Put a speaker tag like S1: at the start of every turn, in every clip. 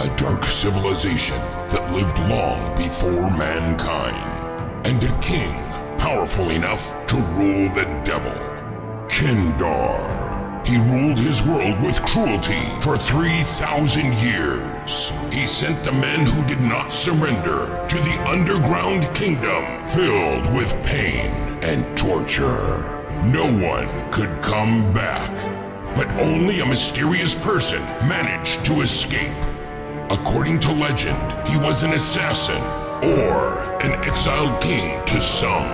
S1: A dark civilization that lived long before mankind, and a king powerful enough to rule the devil, Kendar. He ruled his world with cruelty for 3,000 years. He sent the men who did not surrender to the underground kingdom filled with pain and torture. No one could come back, but only a mysterious person managed to escape. According to legend, he was an assassin or an exiled king to some.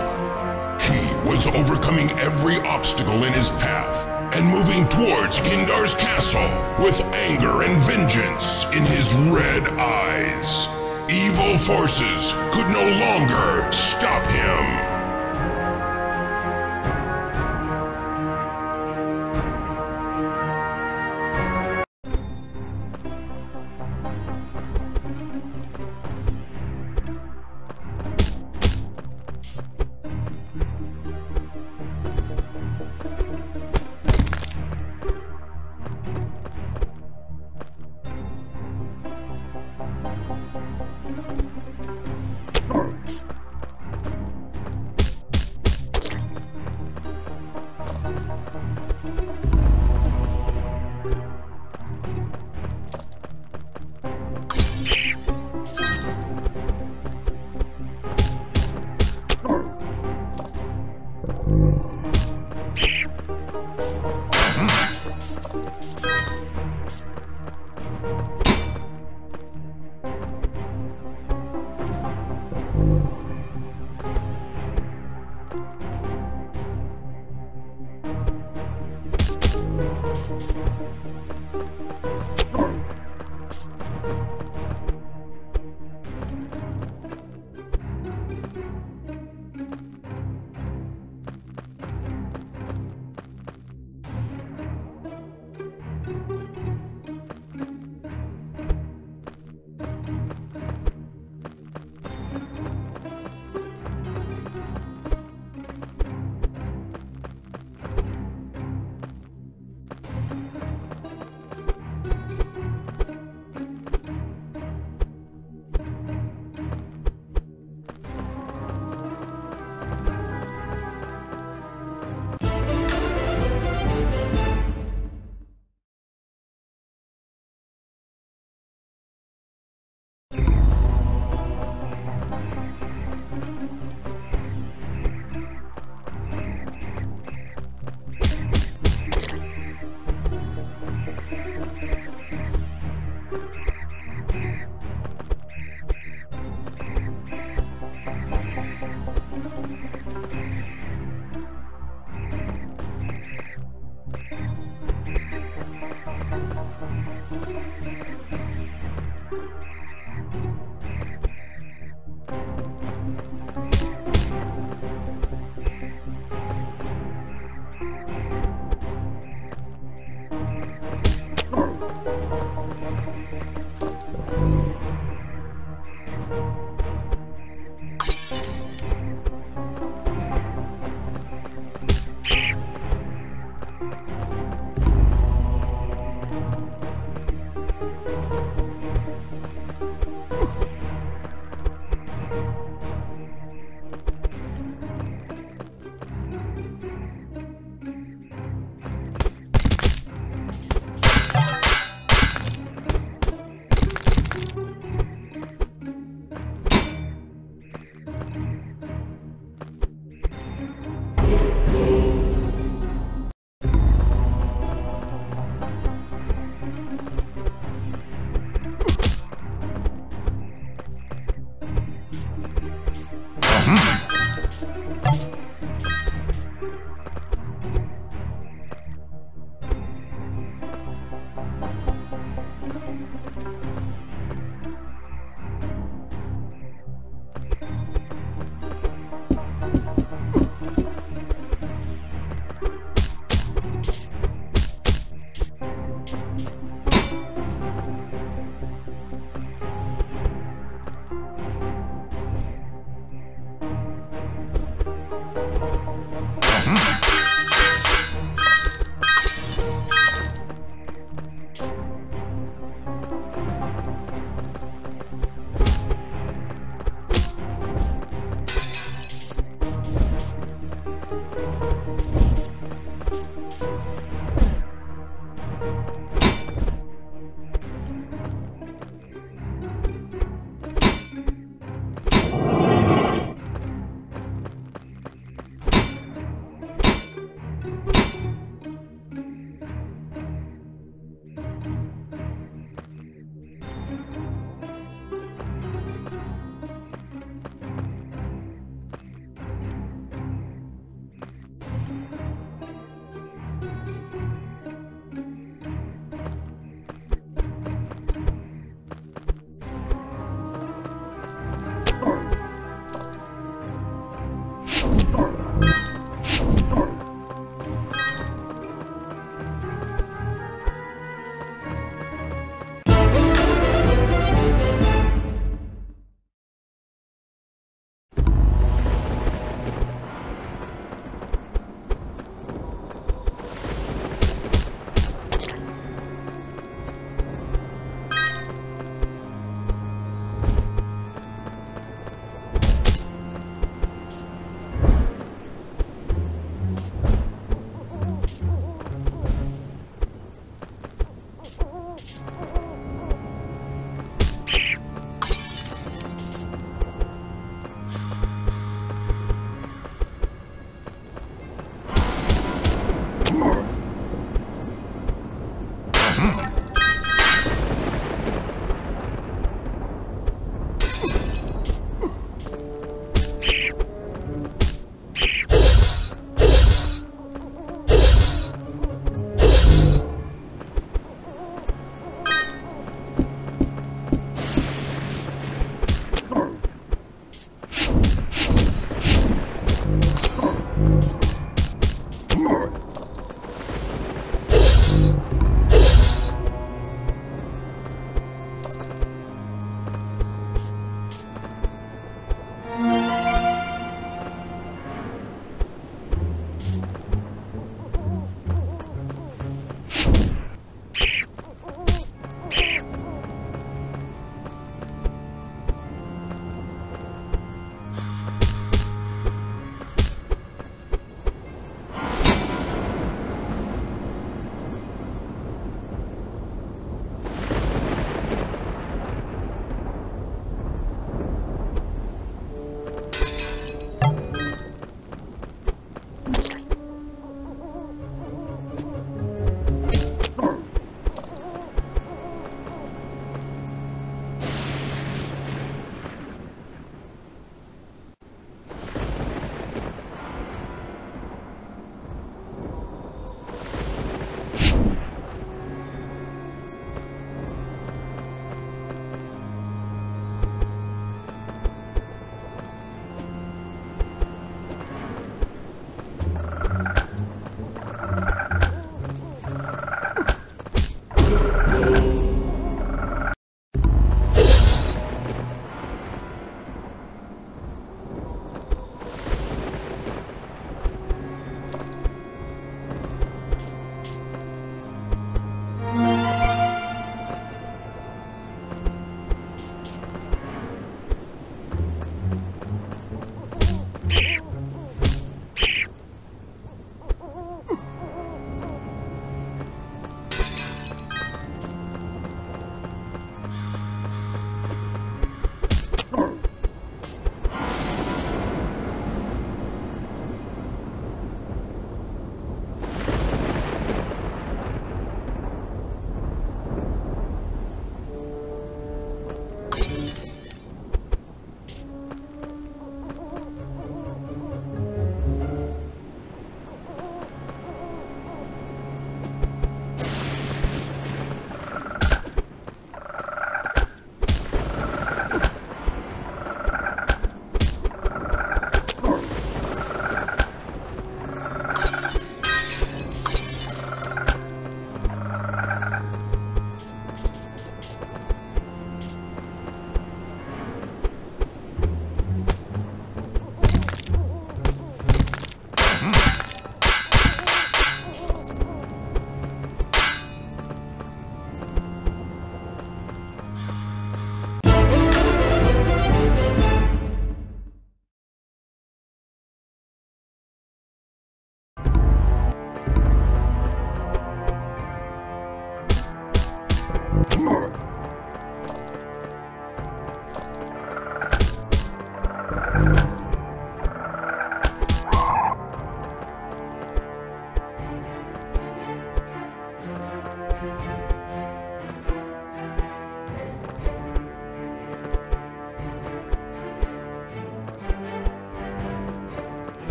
S1: He was overcoming every obstacle in his path and moving towards Kindar's castle with anger and vengeance in his red eyes. Evil forces could no longer stop him.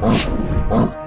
S1: Oh, oh.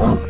S1: Whoa.